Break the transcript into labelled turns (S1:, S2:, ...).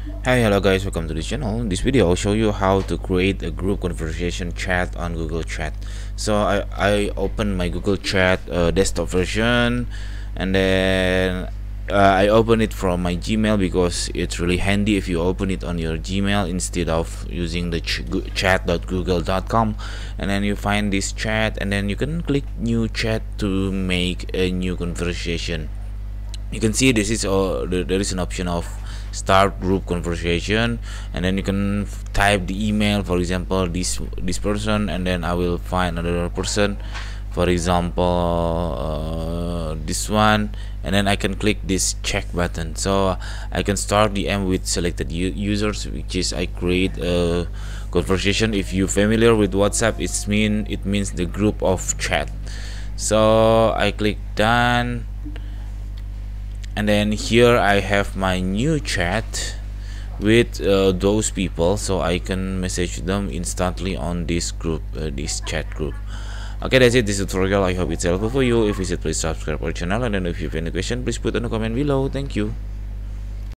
S1: Hi, hello guys, welcome to this channel. In this video, I'll show you how to create a group conversation chat on Google Chat. So I, I open my Google Chat uh, desktop version and then uh, I open it from my Gmail because it's really handy if you open it on your Gmail instead of using the ch chat.google.com and then you find this chat and then you can click new chat to make a new conversation you can see this is uh, there is an option of start group conversation and then you can type the email for example this this person and then I will find another person. For example uh, this one and then I can click this check button. So I can start the M with selected users which is I create a conversation. If you familiar with WhatsApp it's mean it means the group of chat. So I click done and then here I have my new chat with uh, those people so I can message them instantly on this group uh, this chat group. Okay that's it. This tutorial. I hope it's helpful for you. If you should please subscribe our channel. And then if you have any question please put in the comment below. Thank you